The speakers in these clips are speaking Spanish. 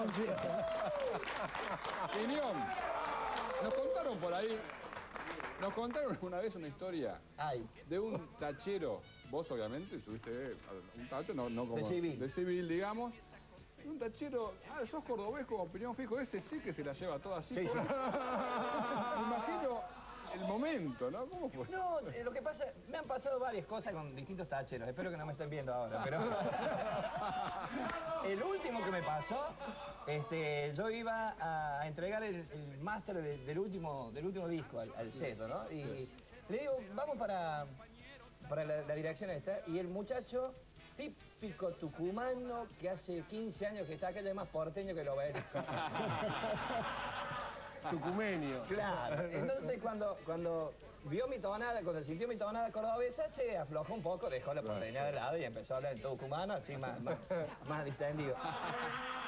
Piñón, nos contaron por ahí, nos contaron una vez una historia Ay, de un tachero, vos obviamente subiste un tacho, no, no como... De civil. De civil, digamos. Un tachero, ah, sos cordobés con opinión fijo, ese sí que se la lleva toda así. Sí, sí. Imagino el momento, ¿no? ¿Cómo fue? no, eh, lo que pasa, me han pasado varias cosas con distintos tacheros. Espero que no me estén viendo ahora, pero... el último que me pasó, este, yo iba a entregar el, el máster de- del, último, del último disco al, al Ceto, ¿no? Y le digo, vamos para, para la, la dirección esta. Y el muchacho, típico tucumano, que hace 15 años que está acá, ya es más porteño que lo ve. Tucumenio. Claro. Entonces cuando, cuando vio mi tonada, cuando sintió mi tonada cordobesa, se aflojó un poco, dejó la porteña de lado y empezó a hablar en tucumano, así más, más, más distendido.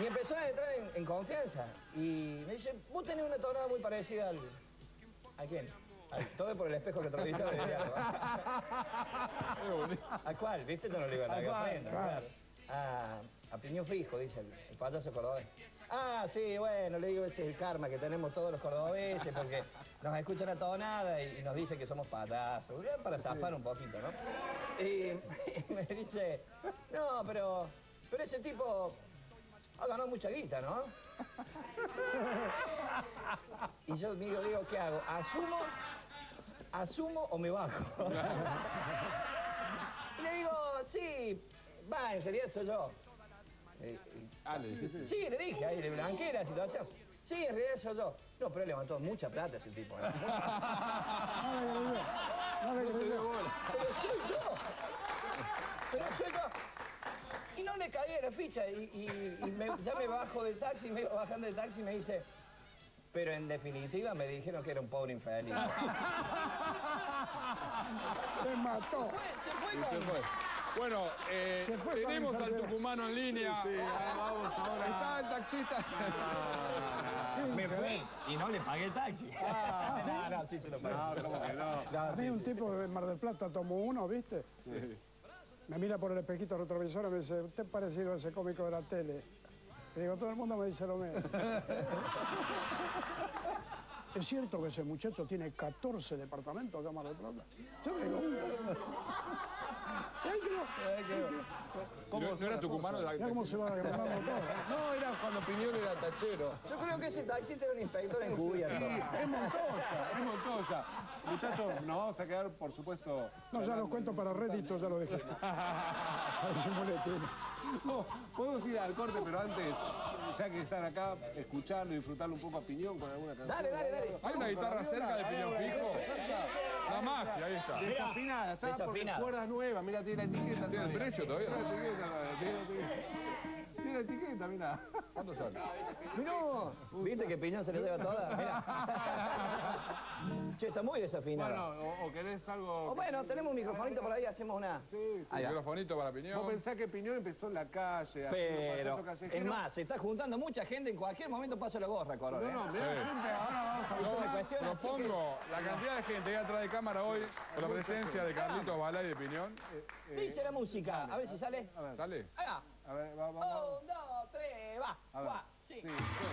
Y empezó a entrar en, en confianza. Y me dice, vos tenés una tonada muy parecida al... ¿A quién? Al, todo por el espejo retrovisor. ¿A cuál? ¿Viste? Yo no le iba a dar claro. A, a Piñón Fijo, dice el, el payaso cordobés. Ah, sí, bueno, le digo, ese es el karma que tenemos todos los cordobeses, porque nos escuchan a tonada y, y nos dicen que somos payasos, para zafar un poquito, ¿no? Y, y me dice, no, pero, pero ese tipo ha ganado mucha guita, ¿no? Y yo digo, digo, ¿qué hago? ¿Asumo? ¿Asumo o me bajo? Y le digo, sí, va, en realidad soy yo. Eh, Ah, le dijiste. sí, le dije, ahí le blanqueé la situación. Sí, en realidad soy yo. No, pero levantó mucha plata ese tipo. ¿eh? No. Pero soy yo. Pero soy yo. Y no le caí la ficha. Y, y- y me- ya me bajo del taxi, me iba bajando del taxi y me dice... Pero en definitiva me dijeron que era un pobre infeliz. Te mató. se fue Y con... se fue. Bueno, eh, Se fue tenemos al tucumano en línea. vamos ahora. Está el taxista. Me fui y no le pagué el taxi. no, no, sí se lo pagué. No, ¿cómo que no? A mí un tipo de Mar del Plata tomó uno, ¿viste? Me mira por el espejito retrovisor y me dice, ¿usted es parecido a ese cómico de la tele? Le digo, todo el mundo me dice lo mismo. ¿Es cierto que ese muchacho tiene 14 departamentos acá en Mar del Plata? Yo digo, "Ay, qué- ¿Cómo no era tucumano? Mirá cómo se va todo. No, era cuando Piñón era tachero. Yo creo que ese taxista era un inspector encubierto. Es Montoya, es Montoya. Muchachos, nos vamos a quedar, por supuesto... No, ya lo cuento para rédito, ya lo. A si moleste. No, podemos ir al corte, pero antes, ya que están acá, escuchando y disfrutarlo un poco a piñón con alguna canción. Dale, dale, dale. Hay una guitarra cerca de Piñón Fijo. La magia, ahí está. Desafinada, está porque Desafinada. cuerdas nuevas, mira, tiene la etiqueta. ¿Tiene el precio todavía? Tiene la etiqueta, tiene la etiqueta. Tiene etiqueta, mira. ¿Cuánto sale? Mirá, ¿viste que Piñón se le lleva toda? Mirá. Che, está muy desafinado. Bueno, o, o querés algo... O bueno, tenemos un microfonito por ahí, hacemos una... Sí, sí. Va. Microfonito para Vos Piñón. pensás que Piñón empezó en la calle, Pero, es más, se está juntando mucha gente, en cualquier momento pasa la gorra, Corona. No, no, mirá, Sí. gente, ahora vamos a Eso me cuestiona, así que... Propongo la cantidad de gente que hay atrás de cámara hoy con la presencia de Carlitos Balay de Piñón. Dice la música, a ver si sale. ¿Sale? Ahí va. A ver, va, va, va. Un, dos, tres, va. A ver. Va, sí. Sí, sí.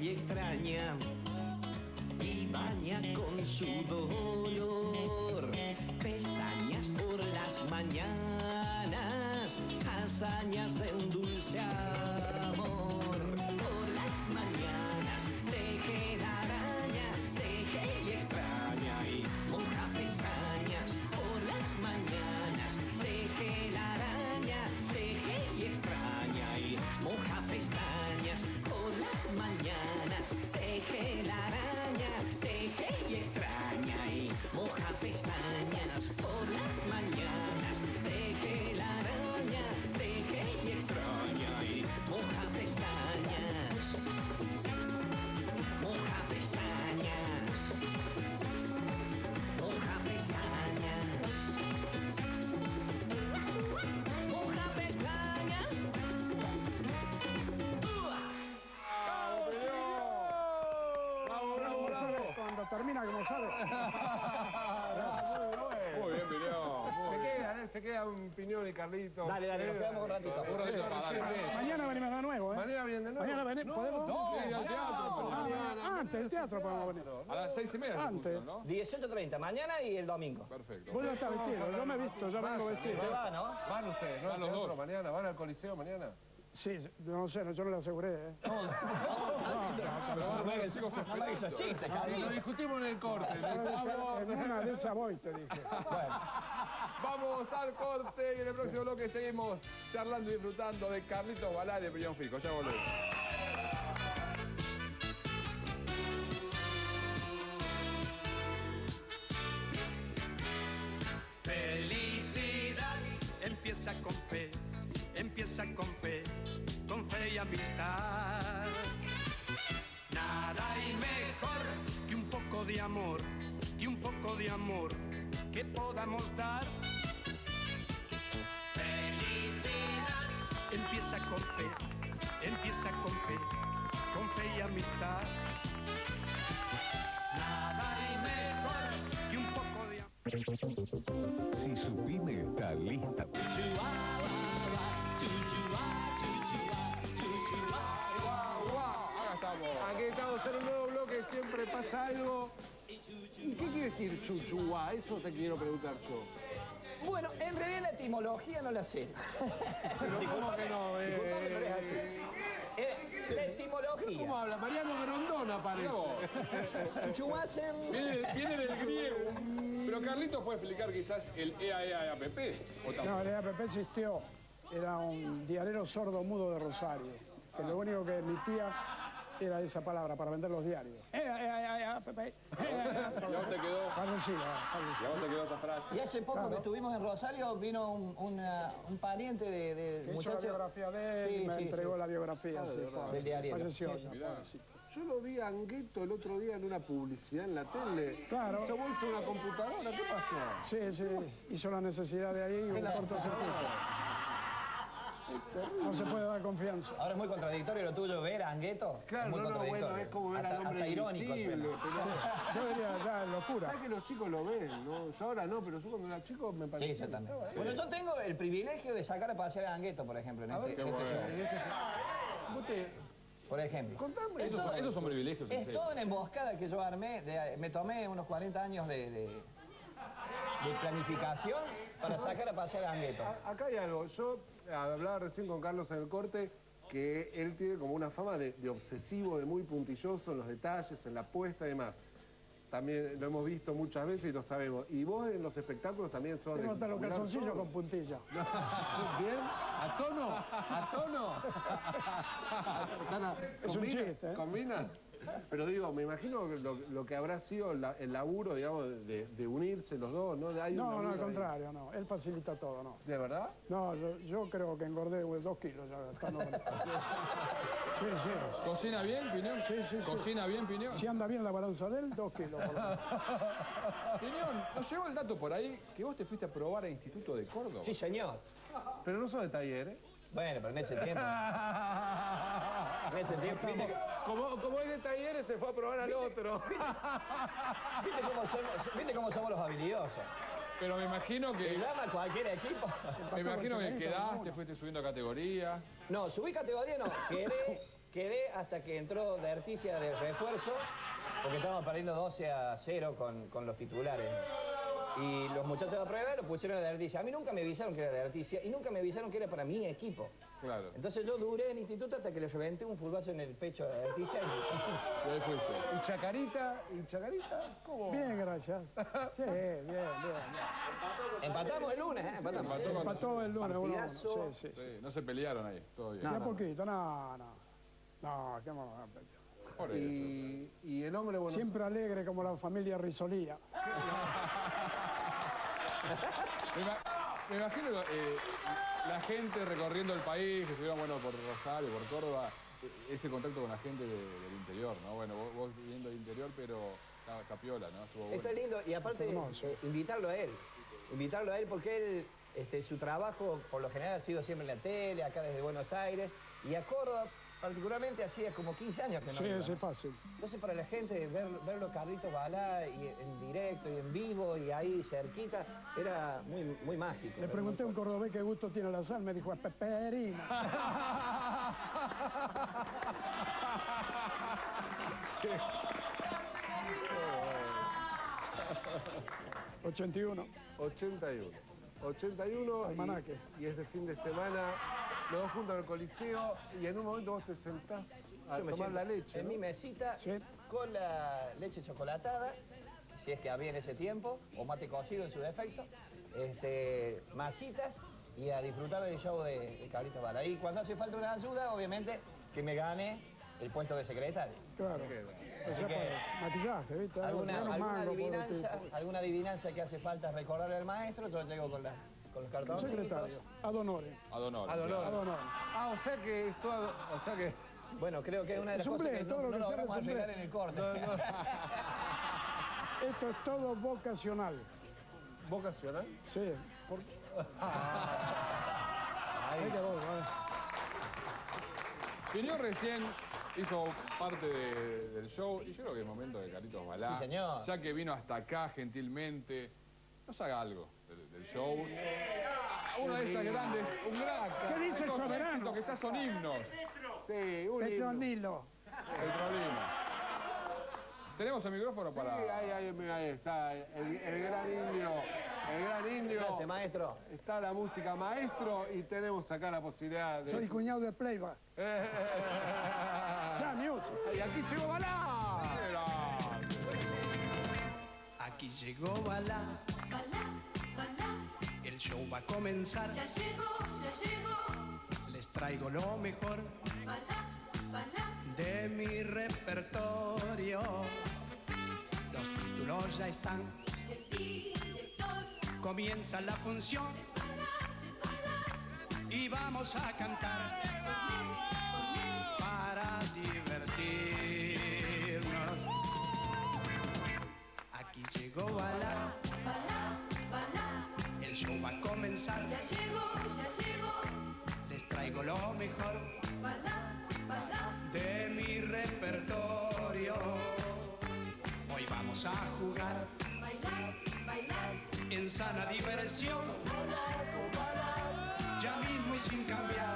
Y extraña y baña con su dolor. Pestañas por las mañanas, hazañas de un Muy bien, Piñón. Se quedan, ¿eh? se queda un piñón y Carlitos. Dale, dale, nos quedamos un ratito. Un ratito para Sí, darle. sí. Mañana venimos de nuevo, ¿eh? Mañana vienen de nuevo. Mañana venimos, ¿podemos? No, al teatro. Ah, antes, el teatro podemos venir. A las seis y media Antes. juntan, ¿no? 18.30, mañana y el domingo. Perfecto. Vos ya estás vestido, yo me he visto, ya vengo vestido. Te va, ¿no? Van ustedes, ¿no? Van Al los teatro dos. mañana, van al Coliseo mañana. Sí, no sé, no, yo no le aseguré, ¿eh? No me hagas esos chistes, Lo discutimos en el corte. En una de esas voy, te dije. Vamos al corte y en el próximo bloque seguimos charlando y disfrutando de Carlitos Balá de Piñón Fijo. Ya volvemos. Podamos dar. Felicidad empieza con fe, empieza con fe, con fe y amistad. Nada hay mejor que un poco de amor. Si su pyme está lista. Acá estamos. Aquí estamos en un nuevo bloque, siempre pasa algo. ¿Y qué quiere decir chuchuá? Eso te quiero preguntar yo. Bueno, en realidad la etimología no la sé. Pero ¿cómo que no? Eh, Disculpame, pero es así. Eh, la etimología. ¿Cómo habla? Mariano Grondona parece. Chuchuasen. Viene, viene del griego. Pero Carlitos puede explicar quizás el E EAEAPP. No, el EAPP existió. Era un diario sordo mudo de Rosario, que lo único que emitía era esa palabra para vender los diarios. Eh, eh, eh, EAPP. ¿Y a vos te quedó? Fallecía, ¿Y fallecía. a vos te quedó esa frase? Y hace poco que estuvimos en Rosario vino un, una- un pariente de, de Que hizo la biografía de él y Sí, me sí, entregó sí. la biografía. Del diario. Ya. Yo lo vi a Angueto el otro día en una publicidad en la tele. Claro. Hizo bolsa una computadora. ¿Qué pasó? Sí, sí, hizo la necesidad de ahí y un cortocircuito. No se puede dar confianza. Ahora es muy contradictorio lo tuyo ver a Angueto. Claro, es muy no, no, bueno, es como ver hasta, al hombre irónico. Pero, Yo diría ya locura. ¿Sabes que los chicos lo ven? ¿no? Yo ahora no, pero yo cuando era chico me Sí, parecía. yo también. estaba ahí. Bueno, yo tengo el privilegio de sacar a pasear a Angueto, por ejemplo, en este, Qué en este bueno. show. Vos te- Por ejemplo. Contame. Esos son, esos son privilegios. Es toda una emboscada que yo armé. de- me tomé unos 40 años de, de- de planificación para sacar a pasear a Angueto. A- Acá hay algo. Yo hablaba recién con Carlos en el corte que él tiene como una fama de, de obsesivo, de muy puntilloso en los detalles, en la puesta y demás. También lo hemos visto muchas veces y lo sabemos. Y vos en los espectáculos también sos Tengo de hasta los calzoncillos con puntilla. ¿Bien? ¿A tono? ¿A tono? A- Es un chiste, ¿eh? ¿Combinan? Pero digo, me imagino lo, lo que habrá sido la- el laburo, digamos, de, de unirse los dos, ¿no? Hay No, no, al ahí. contrario, no. Él facilita todo, no. ¿De verdad? No, yo, yo creo que engordé pues, dos kilos ya estando con. Sí, sí. ¿Cocina bien, Piñón? Sí, sí, sí. ¿Cocina bien, Piñón? Si anda bien la balanza de él, dos kilos. por lo menos. Piñón, nos llegó el dato por ahí que vos te fuiste a probar a Instituto de Córdoba. Sí, señor. Pero no sos de taller, ¿eh? Bueno, pero en ese tiempo. En ese tiempo. ¿Viste, que- Como, como es de talleres, se fue a probar al otro. viste cómo somos, viste cómo somos los habilidosos? Pero me imagino Que a cualquier equipo. me imagino que quedaste, fuiste subiendo categoría. No, subí categoría no. Quedé quedé hasta que entró de Articia de refuerzo, porque estábamos perdiendo 12 a 0 con, con los titulares. Y los muchachos de la prueba lo pusieron de Articia. A mí nunca me avisaron que era de Articia y nunca me avisaron que era para mi equipo. Claro. Entonces yo duré en instituto hasta que le reventé un fulbazo en el pecho a Articia y Y ahí fuiste. ¿Y Chacarita? ¿Y Chacarita? ¿Cómo? Bien, gracias. Sí, bien, bien. empatamos el lunes, ¿eh? Empatamos. Empató con- Empató el lunes uno uno. Sí, sí, sí. Sí, no se pelearon ahí, todo bien. Poquito, no, no. No, qué vamos a pelear. Y el hombre, bueno, Siempre alegre como la familia Risolía. Me, ima- me imagino eh, la gente recorriendo el país, que estuvieron bueno, por Rosario, por Córdoba, eh, ese contacto con la gente de- del interior, ¿no? Bueno, vos, vos viviendo del interior, pero está capiola, ¿no? Estuvo bueno. Está lindo y aparte eh, invitarlo a él. Invitarlo a él porque él, este, su trabajo por lo general ha sido siempre en la tele, acá desde Buenos Aires. Y a Córdoba particularmente hacía como 15 años que no Sí, iba. sí, fácil. Entonces para la gente ver, verlo Carlitos Balá y en directo y en vivo y ahí cerquita era muy, muy mágico. Le pregunté a un cordobés qué gusto tiene la sal, me dijo, es peperina. Sí. 81. 81. 81 Almanaque. y, y este fin de semana los dos juntos en el Coliseo y en un momento vos te sentás a Yo me tomar la leche. En ¿no? mi mesita Sí. con la leche chocolatada, si es que había en ese tiempo, o mate cocido en su defecto, este, masitas y a disfrutar del show de, de Carlitos Bala. Y cuando hace falta una ayuda, obviamente, que me gane el puesto de secretario. Claro. O sea, que- maquillaje, ¿viste? Alguna, alguna adivinanza, alguna adivinanza que hace falta recordarle al maestro, yo llego con, la- con los cartoncitos. Secretario, ad honore. Ad honor. Ad honor. Ad honore. Ah, o sea que esto, o sea que Bueno, creo que es una de las cosas que todo no, lo no que es un ble. arreglar en el corte. Esto es todo vocacional. vocacional. Sí. Ahí que vos. Señor recién hizo parte de- del show y yo creo que es momento de Carlitos Balá. Sí, señor. Ya que vino hasta acá gentilmente, nos haga algo del, del show. Uno de esas grandes, un gran... ¿Qué dice el soberano? que son himnos. Sí, un himno. Petronilo. Petrolina. ¿Tenemos el micrófono Sí, para...? ahí, ahí, ahí está, el, el gran indio. El gran indio. Gracias, maestro. Está la música maestro y tenemos acá la posibilidad de. Soy cuñado de Playback. Ya, music. y aquí llegó Balá. Aquí llegó Balá, balá, show va a comenzar. ya llegó, ya llegó. Les traigo lo mejor Balá, balá, de mi repertorio. Los títulos ya están, el director. comienza la función Balá, de balá, y vamos a cantar para divertirnos. Aquí llegó balá, ya llegó, ya llegó. Les traigo lo mejor Balá, balá, de mi repertorio. Hoy vamos a jugar bailar, bailar. en sana diversión. Ya mismo y sin cambiar.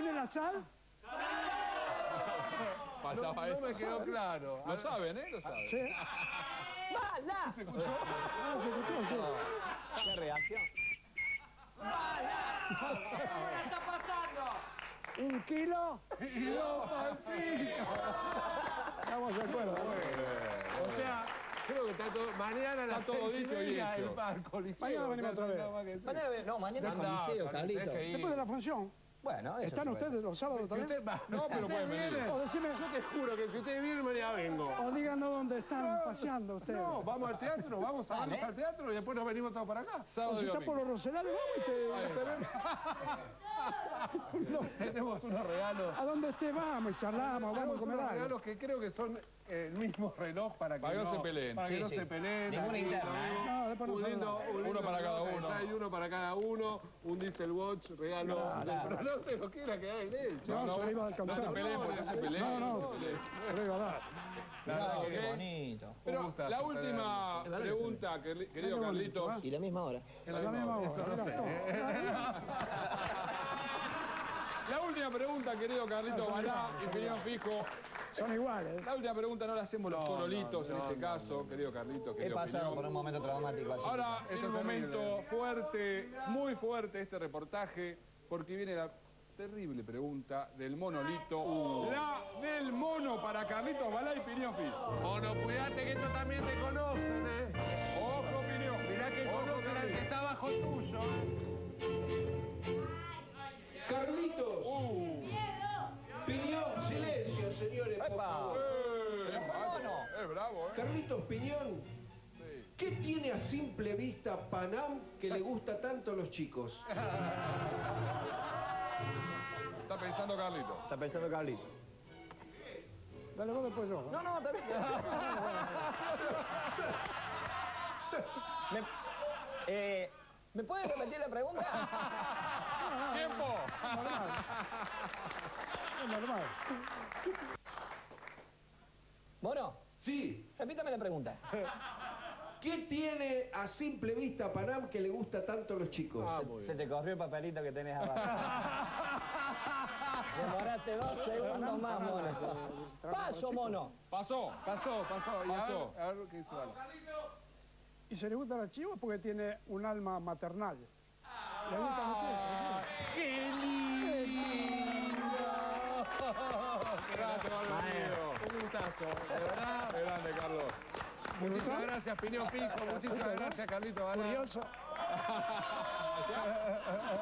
Tiene la sal? Faltaba No me quedó claro. Lo saben, ¿eh? Lo saben. Sí. ¡Bala! Ah, se escuchó, sí. ¡Qué reacción! ¿Un kilo? Y dos pancitos. Estamos de acuerdo. O sea, creo que está todo. Mañana a las Está todo dicho y hecho. Mañana venimos otra vez. no hay nada más que decir. Mañana, no, mañana el Anda, coliseo, Carlito. Después de la función. Bueno, eso ¿Están ustedes los sábados Si también? usted va, No, si pero pueden venir. O decime, Yo te juro que si usted viene, mañana vengo. o díganos dónde están paseando ustedes? No, vamos al teatro, vamos a vernos al teatro y después nos venimos todos para acá. O si está por los Roselales, vamos y te, vemos. Tenemos unos regalos. A donde esté vamos y charlamos, vamos a comer unos algo. regalos que creo que son el mismo reloj para que, Para que no no se peleen. Para que Sí, no sí. se peleen. Ninguna interna, ¿no? No, un lindo, saludamos. un lindo Uno para cada uno. Ahí uno para cada uno, un Diesel Watch, regalo. Pero no te lo quiera quedar en él, No, se le iba a No se alcanzar. peleen, porque no se peleen. No, no, no. Mirá, ok. qué bonito. Pero la última pregunta, queri- querido Carlitos. Y la misma hora. La misma hora. Eso no sé. La última pregunta, querido Carlitos Balá Opinión Fijo. Son iguales. La última pregunta no la hacemos los corolitos en este caso, querido Carlitos, He querido pasado por un momento traumático así. Ahora un es terrible. momento fuerte, muy fuerte este reportaje, porque viene la terrible pregunta del monolito. La del mono para Carlitos Balá y Opinión Fijo. Mono, cuídate que esto también te conocen, ¿eh? Ojo, Opinión. Mirá que Ojo, conocen al que está bajo tuyo. Señores, por favor. Eh, Es bravo, ¿eh? Carlitos Piñón, ¿qué tiene a simple vista Panam que le gusta tanto a los chicos? Está pensando Carlitos. Está pensando Carlito. Dale vos después yo. No, no, está bien. ¿Me, eh, ¿Me puedes repetir la pregunta? ¡Tiempo! Es normal. Mono, Sí, repítame la pregunta. ¿qué tiene a simple vista Panam que le gusta tanto a los chicos? Se te corrió el papelito que tenés abajo. Demoraste dos segundos más, mono. Paso, mono. Pasó. Pasó, pasó. Y Pasó. A, ver, a ver qué dice Bala. Y se le gusta a la chiva porque tiene un alma maternal. Le gusta mucho. ¡Qué lindo! Gracias, Carlos. Un gustazo, de verdad. Grande, Carlos. Muchísimas gracias, Piñón Fijo. Muchísimas gracias, Carlito. Curioso.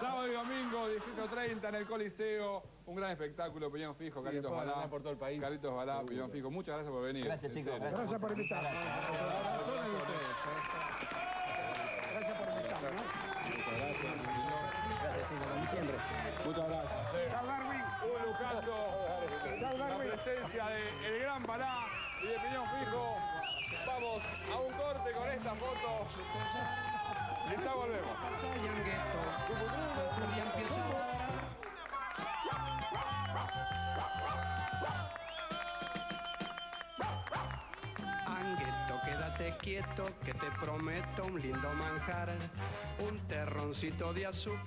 Sábado y domingo, 18.30 en el Coliseo. Un gran espectáculo, Piñón Fijo, Carlitos Balá. por todo el país. Carlitos Balá, Piñón Fijo. Muchas gracias por venir. Gracias, chicos. Gracias. Gracias por invitarme. Gracias por invitarme. ¿no? Gracias, chicos, como siempre. Muchas gracias. El Gran Balá y de Piñón Fijo. Vamos a un corte con esta foto. Y ya volvemos. Angueto, quédate quieto, que te prometo un lindo manjar, un terroncito de azúcar.